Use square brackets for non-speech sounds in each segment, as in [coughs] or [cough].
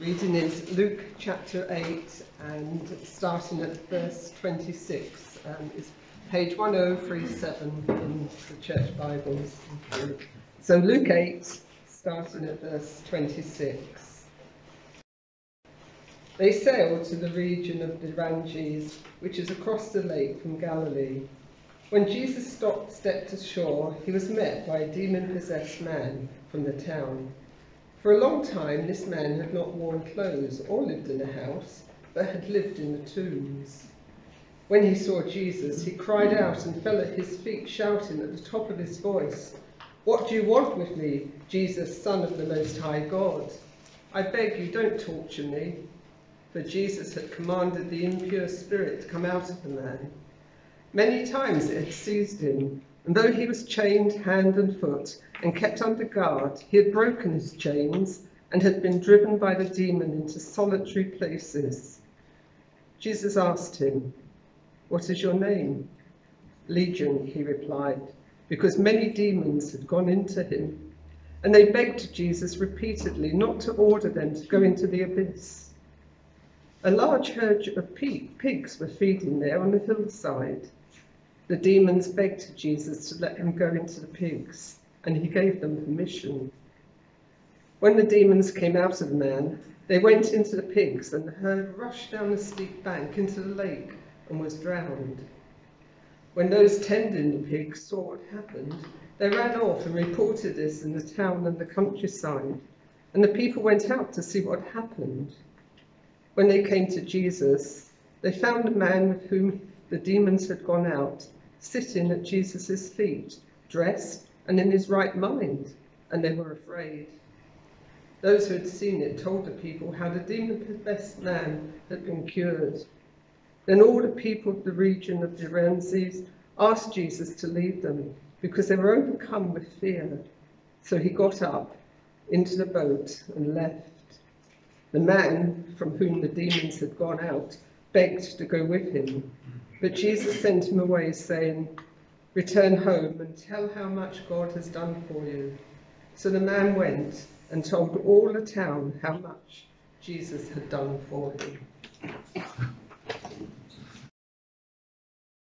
Reading is Luke chapter 8 and starting at verse 26. Um, it's page 1037 in the church Bibles. So Luke 8, starting at verse 26. They sailed to the region of the Gerasenes, which is across the lake from Galilee. When Jesus stopped, stepped ashore, he was met by a demon possessed man from the town. For a long time, this man had not worn clothes or lived in a house, but had lived in the tombs. When he saw Jesus, he cried out and fell at his feet, shouting at the top of his voice, What do you want with me, Jesus, Son of the Most High God? I beg you, don't torture me. For Jesus had commanded the impure spirit to come out of the man. Many times it had seized him, and though he was chained hand and foot and kept under guard, he had broken his chains and had been driven by the demon into solitary places. Jesus asked him, What is your name? Legion, he replied, because many demons had gone into him. And they begged Jesus repeatedly not to order them to go into the abyss. A large herd of pigs were feeding there on the hillside. The demons begged Jesus to let them go into the pigs, and he gave them permission. When the demons came out of the man, they went into the pigs, and the herd rushed down the steep bank into the lake and was drowned. When those tending the pigs saw what happened, they ran off and reported this in the town and the countryside, and the people went out to see what happened. When they came to Jesus, they found the man with whom the demons had gone out sitting at Jesus' feet, dressed and in his right mind, and they were afraid. Those who had seen it told the people how the demon-possessed man had been cured. Then all the people of the region of the Gerasenes asked Jesus to leave them because they were overcome with fear. So he got up into the boat and left. The man from whom the demons had gone out begged to go with him, but Jesus sent him away, saying, Return home and tell how much God has done for you. So the man went and told all the town how much Jesus had done for him.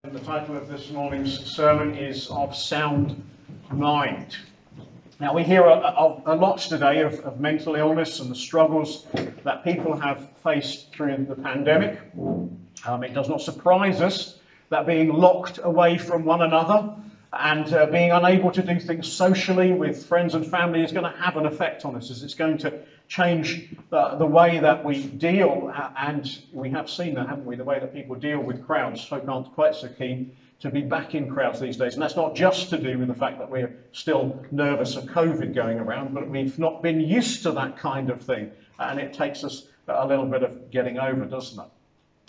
And The title of this morning's sermon is Of Sound Mind. Now, we hear a, a, a lot today of, of, mental illness and the struggles that people have faced through the pandemic. Um, it does not surprise us that being locked away from one another and uh, being unable to do things socially with friends and family is going to have an effect on us as it's going to change the, the way that we deal uh, and we have seen that haven't we? The way that people deal with crowds. Folk aren't quite so keen to be back in crowds these days. And that's not just to do with the fact that we're still nervous of covid going around but we've not been used to that kind of thing. And it takes us a little bit of getting over doesn't it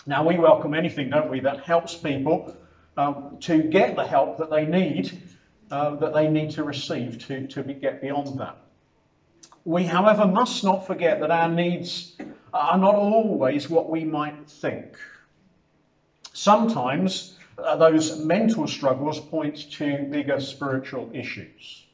now, we welcome anything, don't we, that helps people um, to get the help that they need, uh, that they need to receive to, to be, get beyond that. We, however, must not forget that our needs are not always what we might think. Sometimes uh, those mental struggles point to bigger spiritual issues.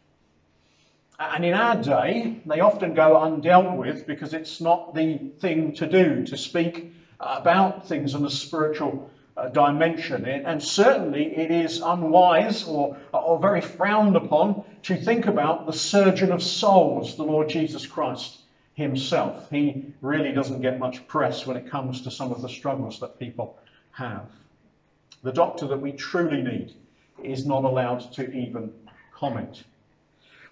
And in our day, they often go undealt with because it's not the thing to do to speak about things in a spiritual uh, dimension. And certainly it is unwise or, or very frowned upon to think about the surgeon of souls, the Lord Jesus Christ himself. He really doesn't get much press when it comes to some of the struggles that people have. The doctor that we truly need is not allowed to even comment.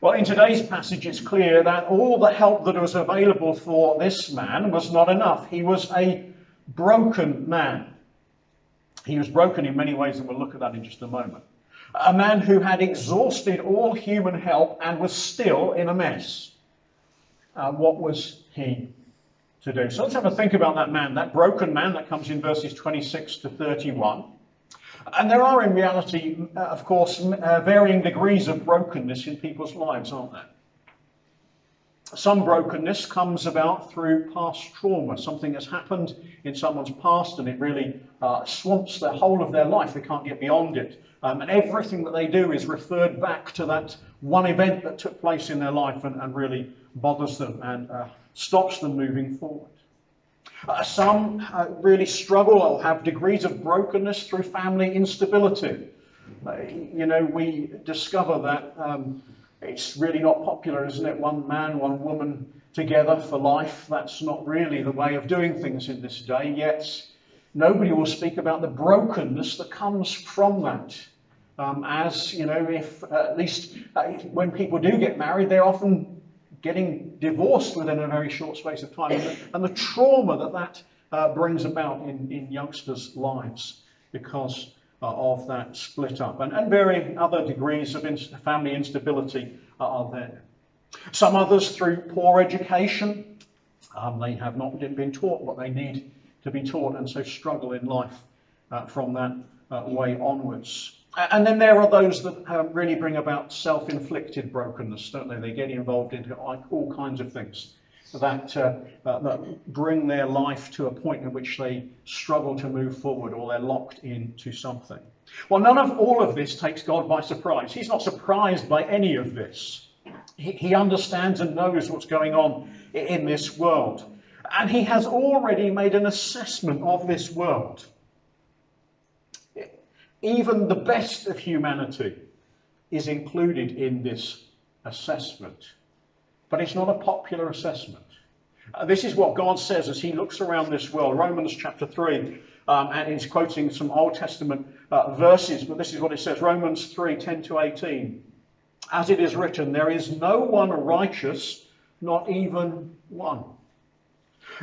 Well, in today's passage, it's clear that all the help that was available for this man was not enough. He was a broken man. He was broken in many ways, and we'll look at that in just a moment. A man who had exhausted all human help and was still in a mess. Uh, what was he to do? So let's have a think about that man, that broken man that comes in verses 26 to 31. And there are, in reality, uh, of course, uh, varying degrees of brokenness in people's lives, aren't there? Some brokenness comes about through past trauma. Something has happened in someone's past and it really uh, swamps the whole of their life. They can't get beyond it Um, and everything that they do is referred back to that one event that took place in their life and, and really bothers them and uh, stops them moving forward. Uh, some uh, really struggle or have degrees of brokenness through family instability. Uh, you know, we discover that um, it's really not popular, isn't it? One man, one woman together for life. That's not really the way of doing things in this day, yet nobody will speak about the brokenness that comes from that. Um, as, you know, if uh, at least uh, when people do get married, they're often getting divorced within a very short space of time, and the, trauma that that uh, brings about in, in youngsters' lives because of that split up, and, and varying other degrees of inst- family instability are there. Some others, through poor education, um, they have not been taught what they need to be taught, and so struggle in life uh, from that uh, way onwards. And then there are those that um, really bring about self inflicted brokenness, don't they? They get involved in all kinds of things that, uh, uh, that bring their life to a point in which they struggle to move forward or they're locked into something. Well, none of all of this takes God by surprise. He's not surprised by any of this. He, he understands and knows what's going on in this world. And he has already made an assessment of this world even the best of humanity is included in this assessment. But it's not a popular assessment. Uh, this is what God says as he looks around this world. Romans chapter 3, um, and he's quoting some Old Testament uh, verses, but this is what it says Romans 3 10 to 18. As it is written, there is no one righteous, not even one.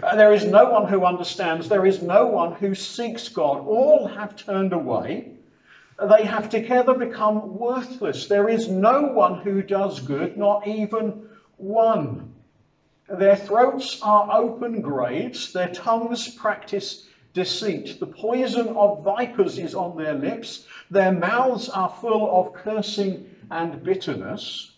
Uh, there is no one who understands. There is no one who seeks God. All have turned away. They have together become worthless. There is no one who does good, not even one. Their throats are open graves, their tongues practice deceit. The poison of vipers is on their lips, their mouths are full of cursing and bitterness.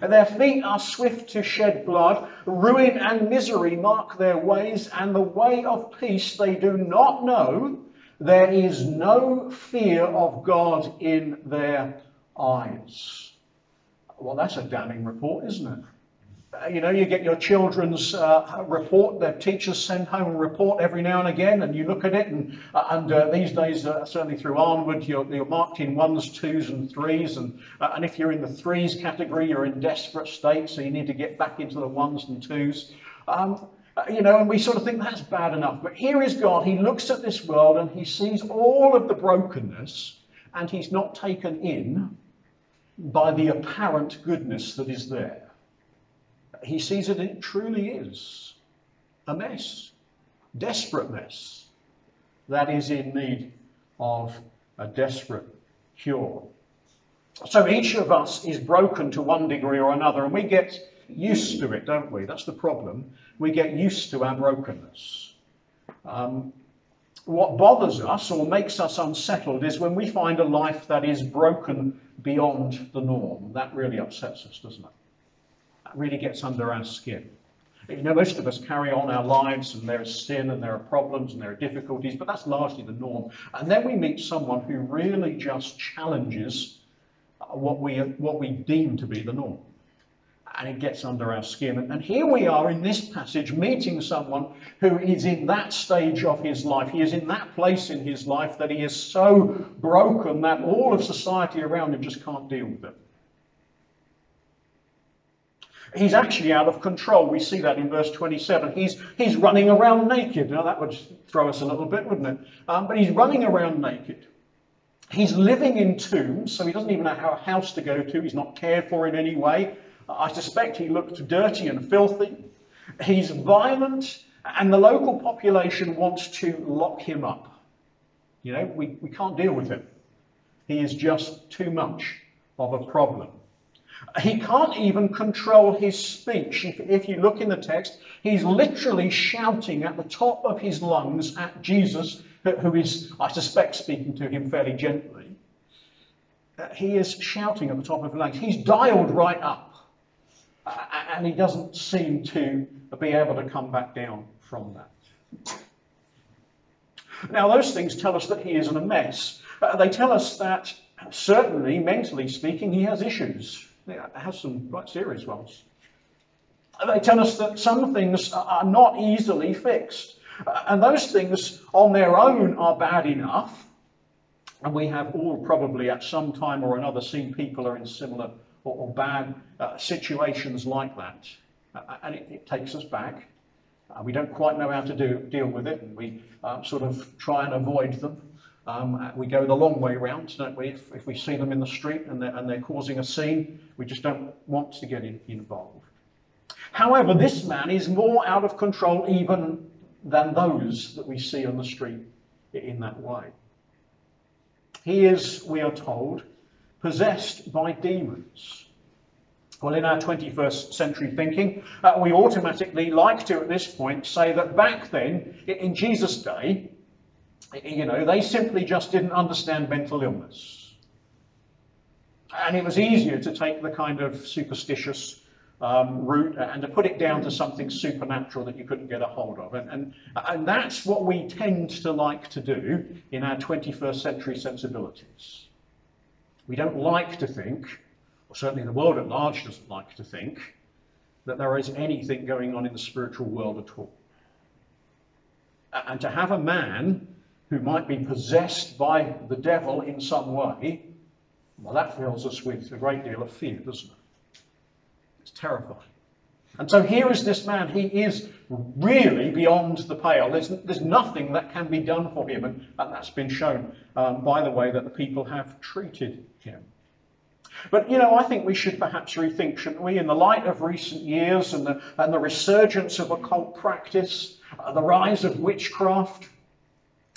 Their feet are swift to shed blood, ruin and misery mark their ways, and the way of peace they do not know. There is no fear of God in their eyes. Well, that's a damning report, isn't it? Uh, you know, you get your children's uh, report, their teachers send home a report every now and again, and you look at it, and, uh, and uh, these days, uh, certainly through Arnwood, you're, you're, marked in ones, twos, and threes, and, and if you're in the threes category, you're in desperate state, so you need to get back into the ones and twos. Um, you know, and we sort of think that's bad enough. But here is God. He looks at this world and he sees all of the brokenness and he's not taken in by the apparent goodness that is there. He sees that it truly is a mess, desperate mess, that is in need of a desperate cure. So each of us is broken to one degree or another, and we get used to it, don't we? That's the problem. We get used to our brokenness. Um, what bothers us or makes us unsettled is when we find a life that is broken beyond the norm. That really upsets us, doesn't it? That really gets under our skin. You know, most of us carry on our lives and there is sin and there are problems and there are difficulties, but that's largely the norm. And then we meet someone who really just challenges what we, what we deem to be the norm and it gets under our skin. And here we are in this passage meeting someone who is in that stage of his life. He is in that place in his life that he is so broken that all of society around him just can't deal with it. He's actually out of control. We see that in verse 27. He's, he's running around naked. Now, that would throw us a little bit, wouldn't it? Um, but he's running around naked. He's living in tombs, so he doesn't even have a house to go to. He's not cared for in any way. I suspect he looked dirty and filthy. He's violent, and the local population wants to lock him up. You know, we, we can't deal with him. He is just too much of a problem. He can't even control his speech. If, you look in the text, he's literally shouting at the top of his lungs at Jesus, who is, I suspect, speaking to him fairly gently. He is shouting at the top of his lungs. He's dialed right up and he doesn't seem to be able to come back down from that. Now, those things tell us that he is in a mess. Uh, they tell us that Certainly, mentally speaking, he has issues. He has some quite serious ones. They tell us that some things are not easily fixed. And those things on their own are bad enough. And we have all probably at some time or another seen people are in similar or, or bad uh, situations like that. Uh, and it, it, takes us back. Uh, we don't quite know how to do, deal with it, and we um, sort of try and avoid them. Um, uh, we go the long way round, don't we? If, if we see them in the street and they're, and they're causing a scene, we just don't want to get in, involved. However, this man is more out of control even than those that we see on the street in that way. He is, we are told, possessed by demons. Well, in our 21st century thinking, uh, we automatically like to, at this point, say that back then, in Jesus' day, you know, they simply just didn't understand mental illness. And it was easier to take the kind of superstitious um, route and to put it down to something supernatural that you couldn't get a hold of. And, and, and that's what we tend to like to do in our 21st century sensibilities. We don't like to think, or certainly the world at large doesn't like to think, that there is anything going on in the spiritual world at all. And to have a man who might be possessed by the devil in some way, well, that fills us with a great deal of fear, doesn't it? It's terrifying. And so here is this man. He is really beyond the pale. There's, there's nothing that can be done for him, and, and that's been shown um, by the way that the people have treated him. But, you know, I think we should perhaps rethink, shouldn't we, in the light of recent years and the, and the resurgence of occult practice, uh, the rise of witchcraft,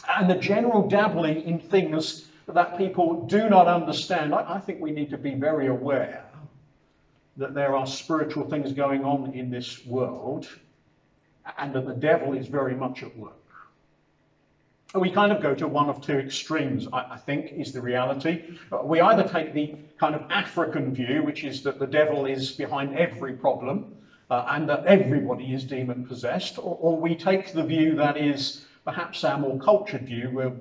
and the general dabbling in things that people do not understand. I, I think we need to be very aware that there are spiritual things going on in this world and that the devil is very much at work. We kind of go to one of two extremes, I, think, is the reality. We either take the kind of African view, which is that the devil is behind every problem uh, and that everybody is demon possessed, or, or we take the view that is perhaps our more cultured view, where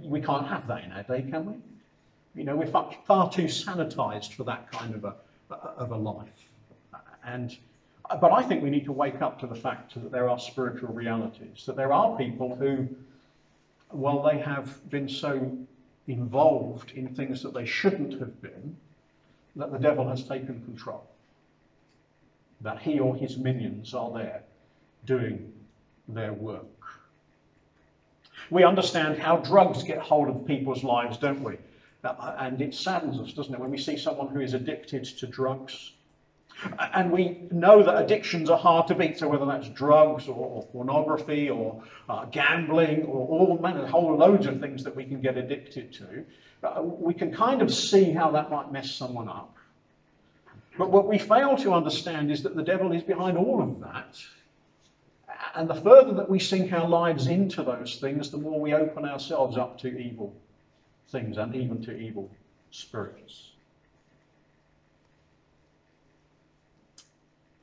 we can't have that in our day, can we? You know, we're far, far too sanitized for that kind of a, of a life. And, but I think we need to wake up to the fact that there are spiritual realities, that there are people who, while they have been so involved in things that they shouldn't have been, that the devil has taken control. That he or his minions are there doing their work. We understand how drugs get hold of people's lives, don't we? Uh, and it saddens us, doesn't it, when we see someone who is addicted to drugs. And we know that addictions are hard to beat, so whether that's drugs or, or pornography or uh, gambling or all manner, whole loads of things that we can get addicted to, uh, we can kind of see how that might mess someone up. But what we fail to understand is that the devil is behind all of that. And the further that we sink our lives into those things, the more we open ourselves up to evil things and even to evil spirits.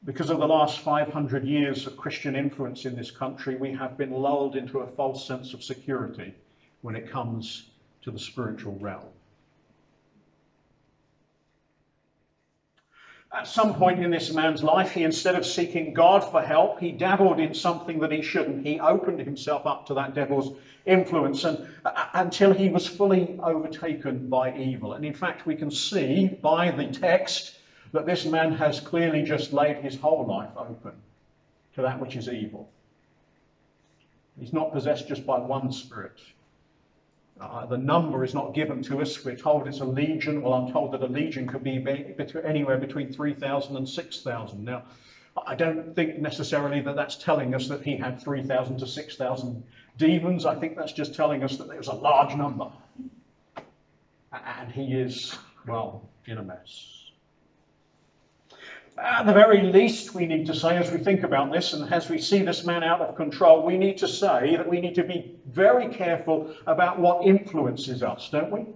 Because of the last 500 years of Christian influence in this country, we have been lulled into a false sense of security when it comes to the spiritual realm. At some point in this man's life, he, instead of seeking God for help, he dabbled in something that he shouldn't. He opened himself up to that devil's influence and, uh, until he was fully overtaken by evil. And in fact, we can see by the text that this man has clearly just laid his whole life open to that which is evil. He's not possessed just by one spirit. Uh, the number is not given to us. We're told it's a legion. Well, I'm told that a legion could be anywhere between 3,000 and 6,000. Now, I don't think necessarily that that's telling us that he had 3,000 to 6,000 demons. I think that's just telling us that there was a large number. And he is, well, in a mess. At the very least, we need to say, as we think about this and as we see this man out of control, we need to say that we need to be very careful about what influences us, don't we?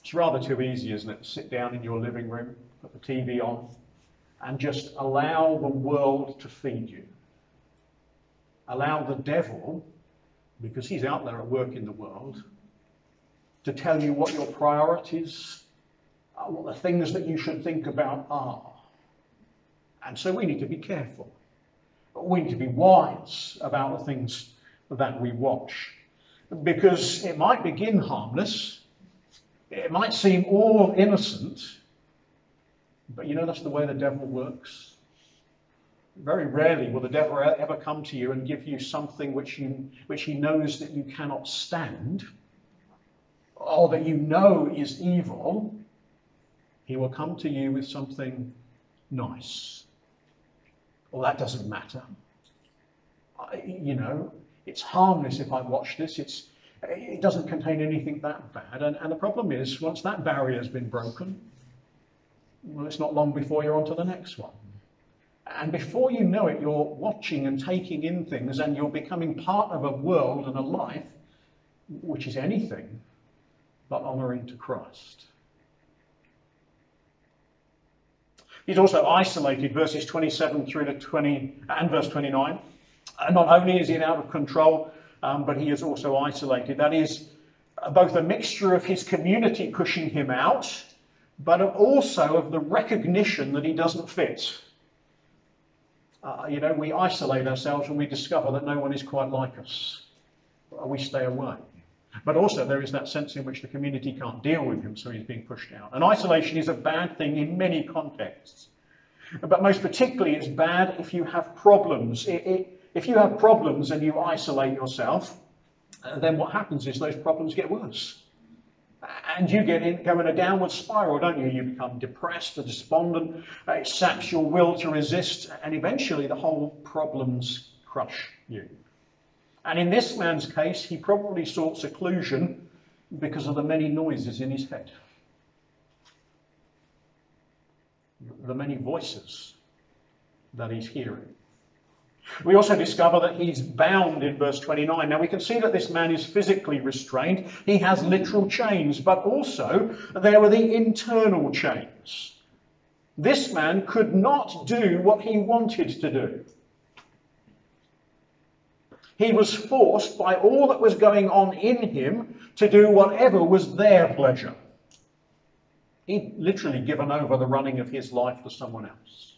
It's rather too easy, isn't it? to Sit down in your living room, put the TV on, and just allow the world to feed you. Allow the devil, because he's out there at work in the world, to tell you what your priorities, are, what the things that you should think about are. And so we need to be careful. We need to be wise about the things that we watch. Because it might begin harmless, it might seem all innocent, but you know that's the way the devil works. Very rarely will the devil ever come to you and give you something which, you, which he knows that you cannot stand or that you know is evil. He will come to you with something nice. Well, that doesn't matter. I, you know, it's harmless if I watch this. It's, it doesn't contain anything that bad. And, and the problem is, once that barrier has been broken, well, it's not long before you're on to the next one. And before you know it, you're watching and taking in things and you're becoming part of a world and a life which is anything but honouring to Christ. He's also isolated, verses 27 through to 20 and verse 29. And not only is he out of control, um, but he is also isolated. That is both a mixture of his community pushing him out, but also of the recognition that he doesn't fit. Uh, you know, we isolate ourselves when we discover that no one is quite like us. We stay away. But also, there is that sense in which the community can't deal with him, so he's being pushed out. And isolation is a bad thing in many contexts. But most particularly, it's bad if you have problems. It, it, if you have problems and you isolate yourself, uh, then what happens is those problems get worse. And you get in, go in a downward spiral, don't you? You become depressed despondent. Uh, it saps your will to resist, and eventually the whole problems crush you. And in this man's case, he probably sought seclusion because of the many noises in his head, the many voices that he's hearing. We also discover that he's bound in verse 29. Now we can see that this man is physically restrained. He has literal chains, but also there were the internal chains. This man could not do what he wanted to do. He was forced by all that was going on in him to do whatever was their pleasure. He'd literally given over the running of his life to someone else.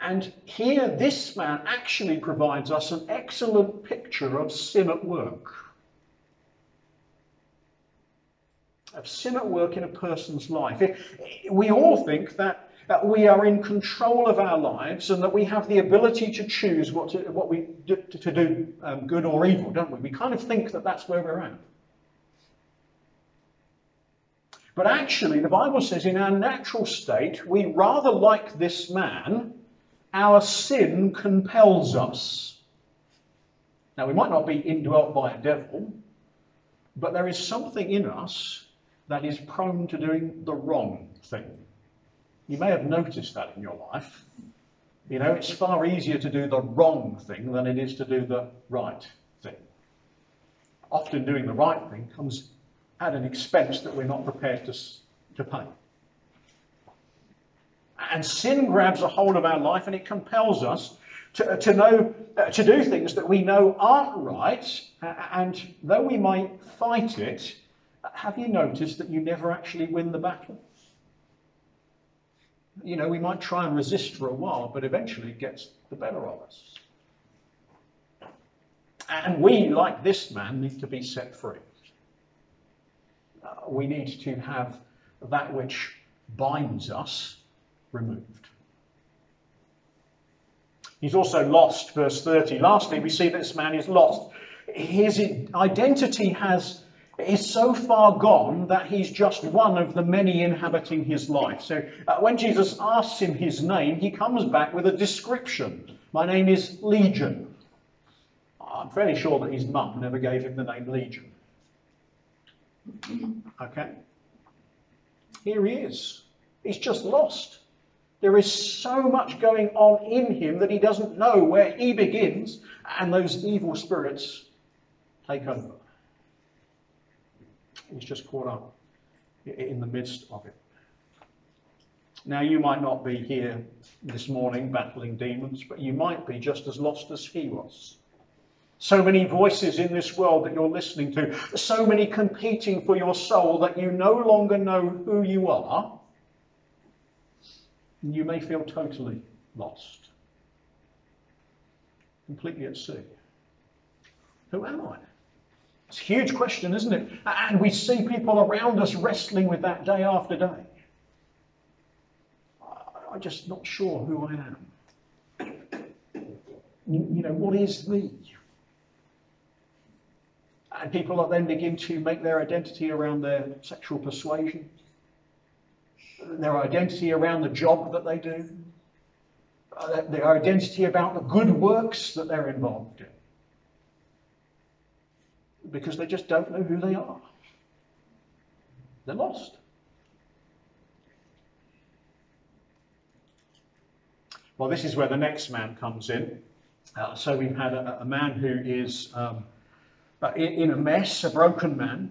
And here, this man actually provides us an excellent picture of sin at work. Of sin at work in a person's life. We all think that, that we are in control of our lives and that we have the ability to choose what to, what we do, to do um, good or evil, don't we? We kind of think that that's where we're at. But actually, the Bible says in our natural state, we rather like this man our sin compels us. Now, we might not be indwelt by a devil, but there is something in us that is prone to doing the wrong thing. You may have noticed that in your life. You know, it's far easier to do the wrong thing than it is to do the right thing. Often doing the right thing comes at an expense that we're not prepared to, to pay. And sin grabs a hold of our life and it compels us to, to know, uh, to do things that we know aren't right. And though we might fight it, have you noticed that you never actually win the battle? You know, we might try and resist for a while, but eventually it gets the better of us. And we, like this man, need to be set free. Uh, we need to have that which binds us removed. He's also lost, verse 30. Lastly, we see this man is lost. His identity has is so far gone that he's just one of the many inhabiting his life. So uh, when Jesus asks him his name, he comes back with a description. My name is Legion. I'm fairly sure that his mum never gave him the name Legion. Okay? Here he is. He's just lost. There is so much going on in him that he doesn't know where he begins, and those evil spirits take over. He's just caught up in the midst of it. Now, you might not be here this morning battling demons, but you might be just as lost as he was. So many voices in this world that you're listening to, so many competing for your soul that you no longer know who you are. And you may feel totally lost, completely at sea. Who am I? It's a huge question, isn't it? And we see people around us wrestling with that day after day. I'm just not sure who I am. [coughs] You know, what is me? And people then begin to make their identity around their sexual persuasion, their identity around the job that they do, uh, their identity about the good works that they're involved in. Because they just don't know who they are. They're lost. Well, this is where the next man comes in. Uh, so we've had a, a man who is um, uh, in, in, a mess, a broken man,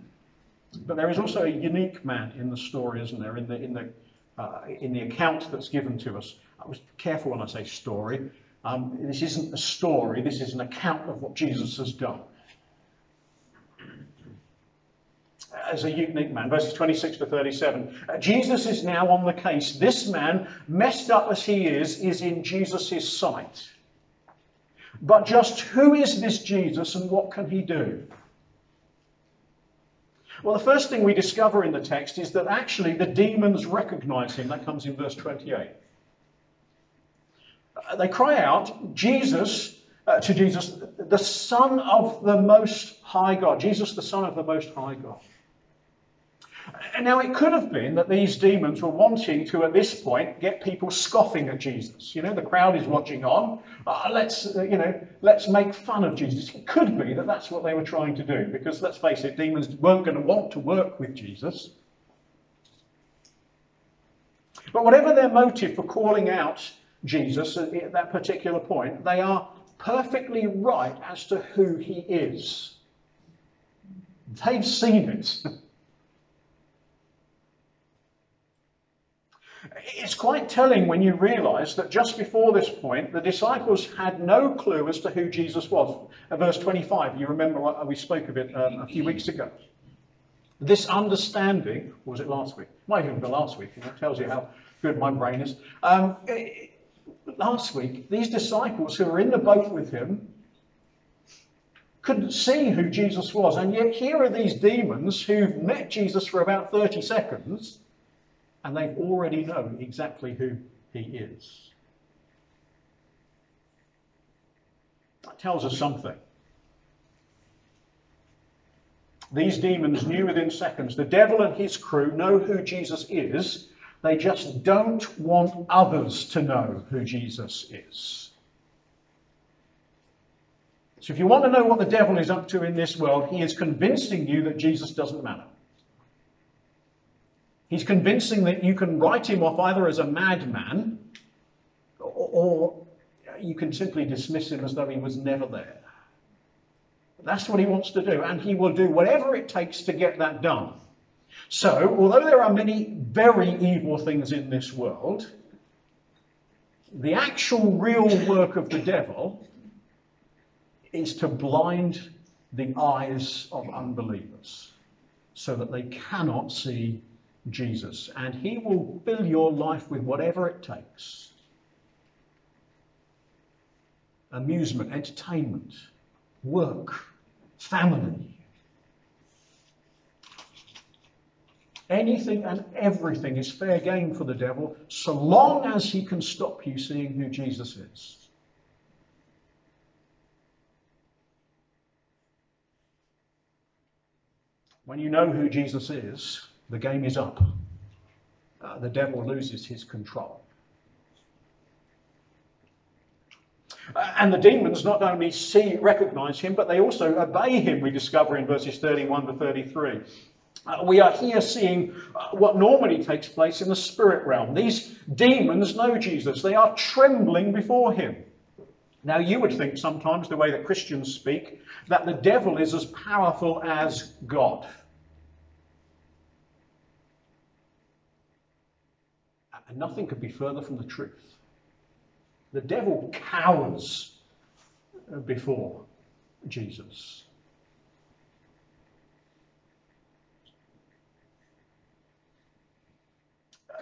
but there is also a unique man in the story, isn't there? In the in the uh, in the account that's given to us. I was careful when I say story. Um, this isn't a story. This is an account of what Jesus has done. As a unique man. Verses 26 to 37. Uh, Jesus is now on the case. This man, messed up as he is, is in Jesus' sight. But just who is this Jesus and what can he do? Well, the first thing we discover in the text is that actually the demons recognize him. That comes in verse 28. Uh, they cry out, Jesus, uh, to Jesus, the Son of the Most High God. Jesus, the Son of the Most High God. And now it could have been that these demons were wanting to, at this point, get people scoffing at Jesus. You know, the crowd is watching on. Uh, let's, uh, you know, let's make fun of Jesus. It could be that that's what they were trying to do, because let's face it, demons weren't going to want to work with Jesus. But whatever their motive for calling out Jesus at that particular point, they are perfectly right as to who he is. They've seen it. [laughs] It's quite telling when you realize that just before this point, the disciples had no clue as to who Jesus was. At verse 25, you remember we spoke of it um, a few weeks ago. This understanding, was it last week? Might even be last week, that tells you how good my brain is. Um, it, last week, these disciples who were in the boat with him couldn't see who Jesus was, and yet here are these demons who've met Jesus for about 30 seconds and they already know exactly who he is. That tells us something. These demons knew within seconds. The devil and his crew know who Jesus is. They just don't want others to know who Jesus is. So if you want to know what the devil is up to in this world, he is convincing you that Jesus doesn't matter. He's convincing that you can write him off either as a madman or, you can simply dismiss him as though he was never there. That's what he wants to do, and he will do whatever it takes to get that done. So, although there are many very evil things in this world, the actual real work of the devil is to blind the eyes of unbelievers so that they cannot see Jesus, and He will fill your life with whatever it takes amusement, entertainment, work, family. Anything and everything is fair game for the devil so long as he can stop you seeing who Jesus is. When you know who Jesus is, the game is up. Uh, the devil loses his control. Uh, and the demons not only see, recognize him, but they also obey him, we discover in verses 31 to 33. Uh, we are here seeing uh, what normally takes place in the spirit realm. These demons know Jesus, they are trembling before him. Now, you would think sometimes, the way that Christians speak, that the devil is as powerful as God. And nothing could be further from the truth. The devil cowers before Jesus.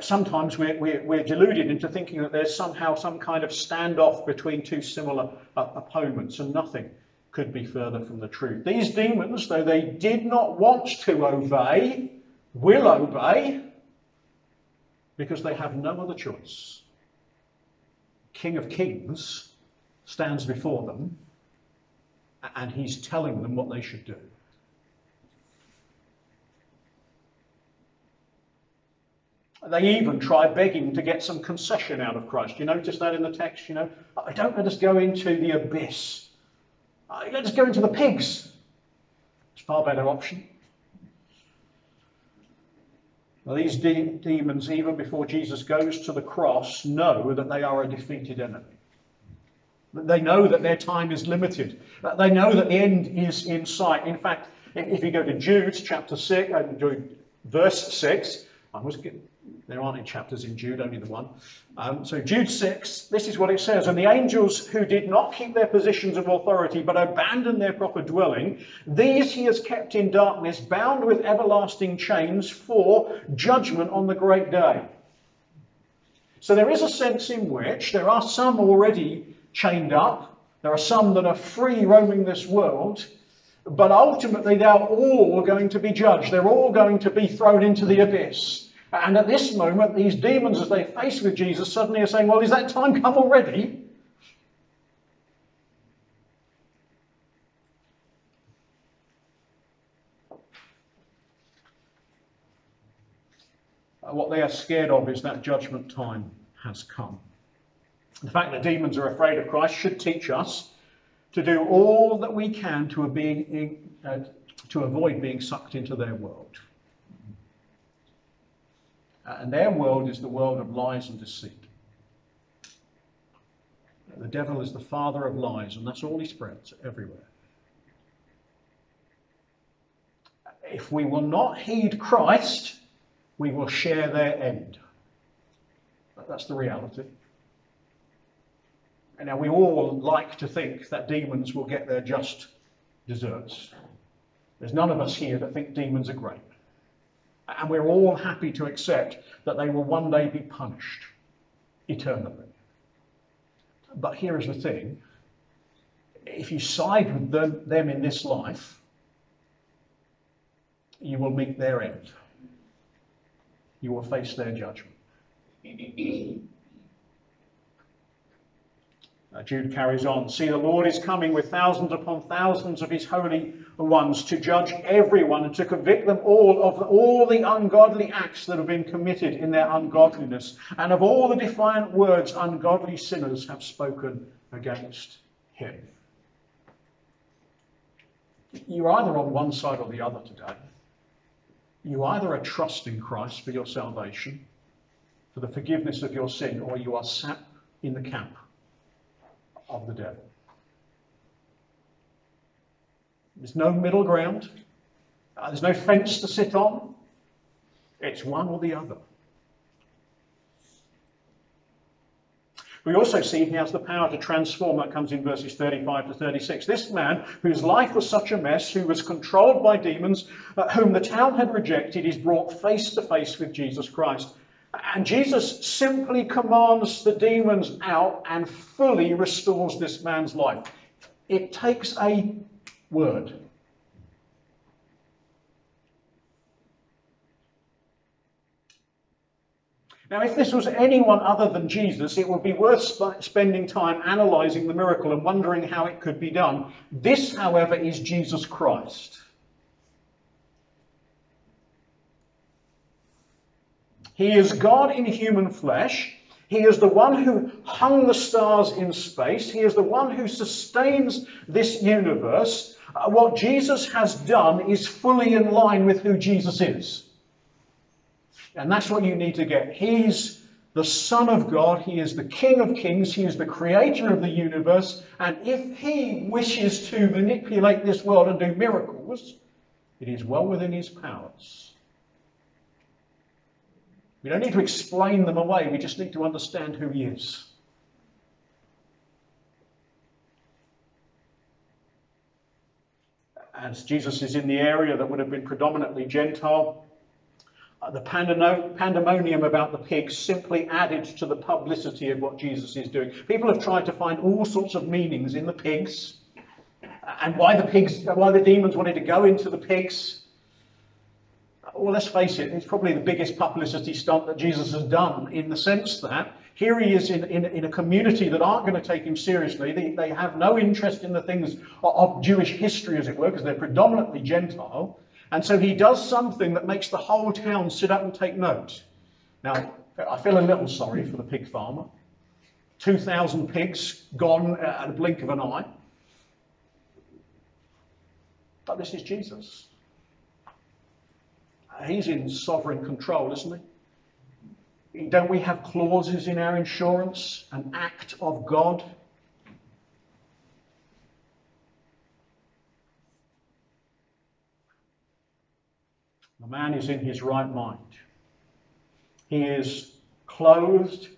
Sometimes we're, we're, we're, deluded into thinking that there's somehow some kind of standoff between two similar uh, opponents, and nothing could be further from the truth. These demons, though they did not want to obey, will obey because they have no other choice. King of Kings stands before them and he's telling them what they should do. They even try begging to get some concession out of Christ. You notice that in the text? You know, don't let us go into the abyss. Uh, let us go into the pigs. It's a far better option. Now, these de- demons, even before Jesus goes to the cross, know that they are a defeated enemy. They know that their time is limited. They know that the end is in sight. In fact, if you go to Jude chapter 6, uh, verse 6, I was there aren't any chapters in Jude, only the one. Um, so Jude 6, this is what it says. And the angels who did not keep their positions of authority, but abandoned their proper dwelling, these he has kept in darkness, bound with everlasting chains for judgment on the great day. So there is a sense in which there are some already chained up. There are some that are free roaming this world. But ultimately, they're all going to be judged. They're all going to be thrown into the abyss. And at this moment, these demons, as they face with Jesus, suddenly are saying, Well, is that time come already? What they are scared of is that judgment time has come. The fact that demons are afraid of Christ should teach us to do all that we can to, be, uh, to avoid being sucked into their world. Uh, and their world is the world of lies and deceit. The devil is the father of lies, and that's all he spreads everywhere. If we will not heed Christ, we will share their end. That's the reality. And now we all like to think that demons will get their just deserts. There's none of us here that think demons are great. And we're all happy to accept that they will one day be punished eternally. But here is the thing if you side with them, them in this life, you will meet their end. You will face their judgment. [clears throat] Uh, Jude carries on. See, the Lord is coming with thousands upon thousands of his holy ones to judge everyone and to convict them all of all the ungodly acts that have been committed in their ungodliness and of all the defiant words ungodly sinners have spoken against him. You're either on one side or the other today. You either are trusting Christ for your salvation, for the forgiveness of your sin, or you are sat in the camp of the devil. There's no middle ground. Uh, there's no fence to sit on. It's one or the other. We also see he has the power to transform. That comes in verses 35 to 36. This man, whose life was such a mess, who was controlled by demons, uh, whom the town had rejected, is brought face to face with Jesus Christ. And Jesus simply commands the demons out and fully restores this man's life. It takes a word. Now, if this was anyone other than Jesus, it would be worth sp- spending time analysing the miracle and wondering how it could be done. This, however, is Jesus Christ. He is God in human flesh. He is the one who hung the stars in space. He is the one who sustains this universe. Uh, what Jesus has done is fully in line with who Jesus is. And that's what you need to get. He's the Son of God. He is the King of Kings. He is the creator of the universe. And if he wishes to manipulate this world and do miracles, it is well within his powers. We don't need to explain them away, we just need to understand who He is. as Jesus is in the area that would have been predominantly Gentile, uh, the pandemonium about the pigs simply added to the publicity of what Jesus is doing. People have tried to find all sorts of meanings in the pigs and why the pigs, why the demons wanted to go into the pigs. Well, let's face it, it's probably the biggest publicity stunt that Jesus has done in the sense that here he is in, in, in a community that aren't going to take him seriously. They, they have no interest in the things of, of Jewish history, as it were, because they're predominantly Gentile. And so he does something that makes the whole town sit up and take note. Now, I feel a little sorry for the pig farmer. 2,000 pigs gone uh, at a blink of an eye. But this is Jesus. He's in sovereign control, isn't he? Don't we have clauses in our insurance? An act of God? The man is in his right mind. He is clothed,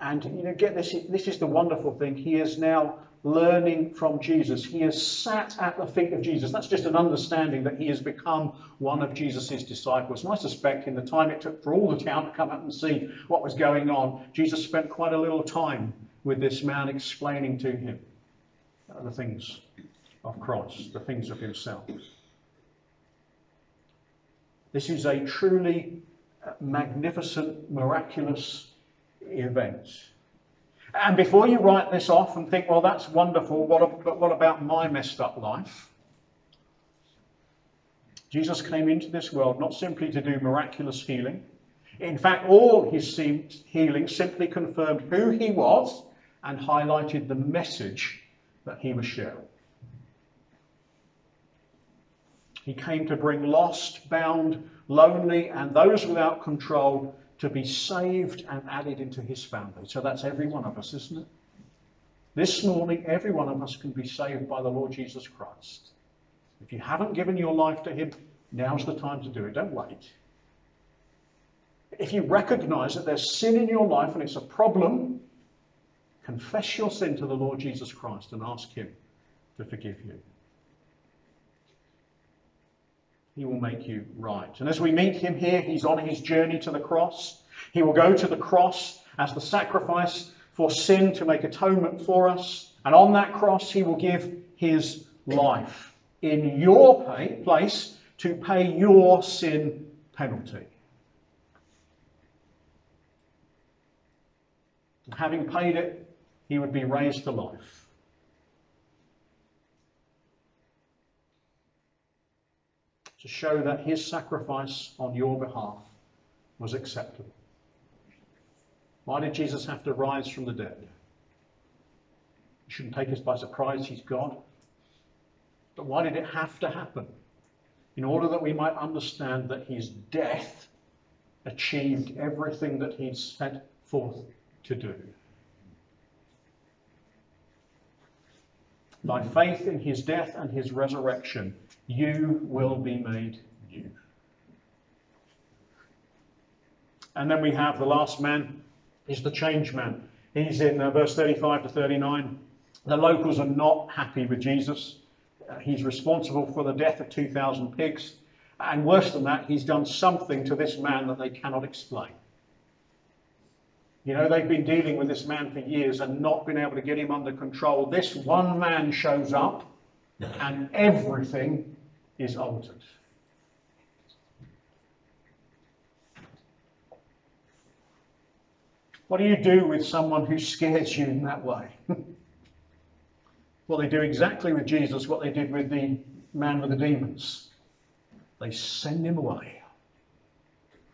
and you know, get this, this is the wonderful thing. He is now learning from Jesus. He has sat at the feet of Jesus. That's just an understanding that he has become one of Jesus' disciples. And I suspect in the time it took for all the town to come up and see what was going on, Jesus spent quite a little time with this man explaining to him the things of Christ, the things of himself. This is a truly magnificent, miraculous event. And before you write this off and think, well, that's wonderful, what, but what about my messed up life? Jesus came into this world not simply to do miraculous healing. In fact, all his healing simply confirmed who he was and highlighted the message that he was sharing. He came to bring lost, bound, lonely, and those without control to be saved and added into his family. So that's every one of us, isn't it? This morning, every one of us can be saved by the Lord Jesus Christ. If you haven't given your life to him, now's the time to do it. Don't wait. If you recognize that there's sin in your life and it's a problem, confess your sin to the Lord Jesus Christ and ask him to forgive you. He will make you right. And as we meet him here, he's on his journey to the cross. He will go to the cross as the sacrifice for sin to make atonement for us. And on that cross, he will give his life in your pay, place to pay your sin penalty. Having paid it, he would be raised to life. To show that his sacrifice on your behalf was acceptable. Why did Jesus have to rise from the dead? It shouldn't take us by surprise, he's God. But why did it have to happen? In order that we might understand that his death achieved everything that he'd set forth to do. By faith in his death and his resurrection, you will be made new. And then we have the last man is the change man. He's in uh, verse 35 to 39. The locals are not happy with Jesus. Uh, he's responsible for the death of 2,000 pigs. And worse than that, he's done something to this man that they cannot explain. You know, they've been dealing with this man for years and not been able to get him under control. This one man shows up and everything is altered. What do you do with someone who scares you in that way? [laughs] well, they do exactly with Jesus what they did with the man with the demons. They send him away.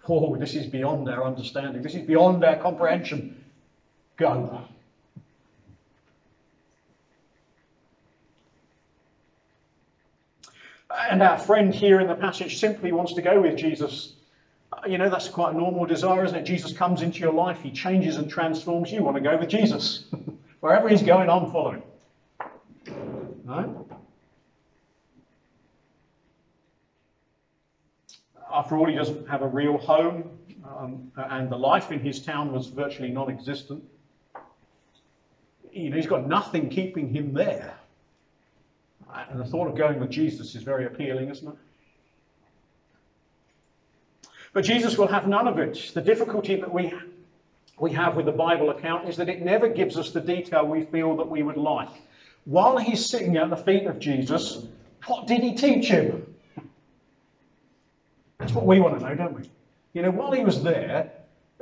Oh, this is beyond our understanding. This is beyond our comprehension. Go. And our friend here in the passage simply wants to go with Jesus. Uh, you know, that's quite a normal desire, isn't it? Jesus comes into your life, he changes and transforms you. want to go with Jesus. [laughs] Wherever he's going, I'm following. No? After all, he doesn't have a real home, um, and the life in his town was virtually non existent. You know, he's got nothing keeping him there. And the thought of going with Jesus is very appealing, isn't it? But Jesus will have none of it. The difficulty that we, we have with the Bible account is that it never gives us the detail we feel that we would like. While he's sitting at the feet of Jesus, what did he teach him? That's what we want to know, don't we? You know, while he was there,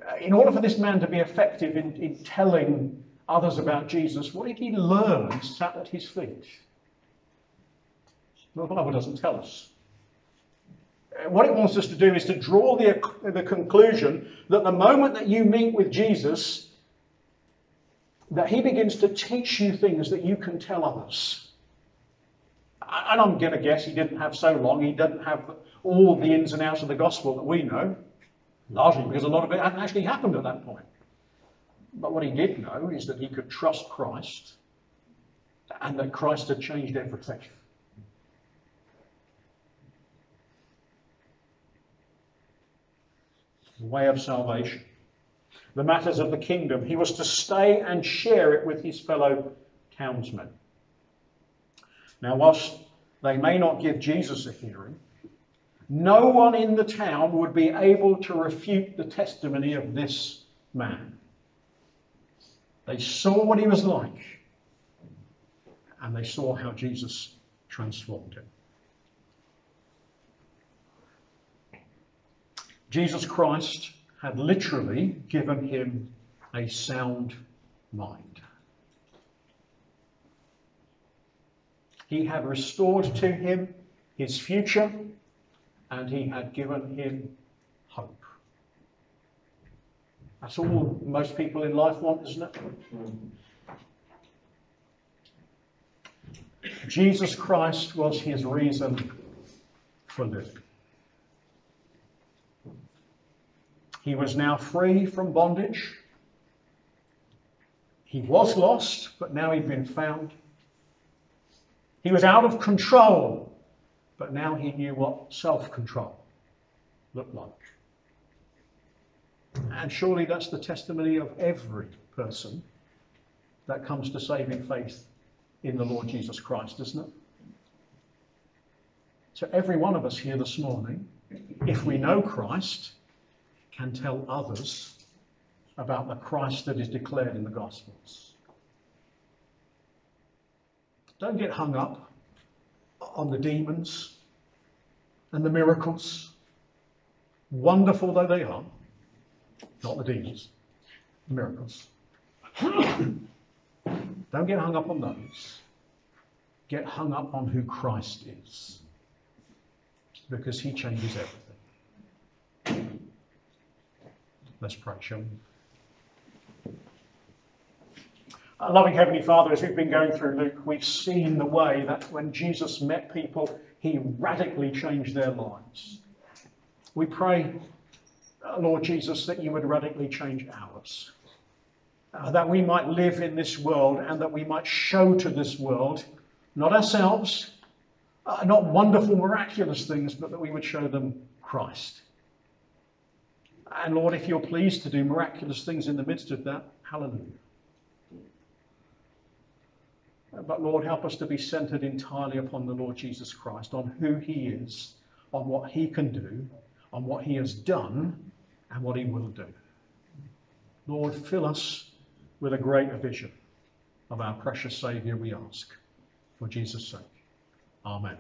uh, in order for this man to be effective in, in telling others about Jesus, what did he learn sat at his feet? Well, the Bible doesn't tell us. Uh, what it wants us to do is to draw the, the conclusion that the moment that you meet with Jesus, that he begins to teach you things that you can tell others. And I'm going to guess he didn't have so long, he didn't have all the ins and outs of the gospel that we know, largely because a lot of it hadn't actually happened at that point. But what he did know is that he could trust Christ and that Christ had changed everything. The way of salvation, the matters of the kingdom. He was to stay and share it with his fellow townsmen. Now, whilst they may not give Jesus a hearing, no one in the town would be able to refute the testimony of this man. They saw what he was like, and they saw how Jesus transformed him. Jesus Christ had literally given him a sound mind. He had restored to him his future and he had given him hope. That's all most people in life want, isn't it? Jesus Christ was his reason for living. He was now free from bondage. He was lost, but now he'd been found. He was out of control, but now he knew what self control looked like. And surely that's the testimony of every person that comes to saving faith in the Lord Jesus Christ, isn't it? So every one of us here this morning, if we know Christ, can tell others about the Christ that is declared in the Gospels. Don't get hung up on the demons and the miracles, wonderful though they are, not the demons, the miracles. [coughs] Don't get hung up on those. Get hung up on who Christ is, because he changes everything. Let's pray, shall we? Our loving Heavenly Father, as we've been going through Luke, we've seen the way that when Jesus met people, he radically changed their lives. We pray, uh, Lord Jesus, that you would radically change ours. Uh, that we might live in this world and that we might show to this world, not ourselves, uh, not wonderful, miraculous things, but that we would show them Christ. And Lord, if you're pleased to do miraculous things in the midst of that, hallelujah. But Lord, help us to be centered entirely upon the Lord Jesus Christ, on who he is, on what he can do, on what he has done, and what he will do. Lord, fill us with a greater vision of our precious Saviour, we ask. For Jesus' sake. Amen.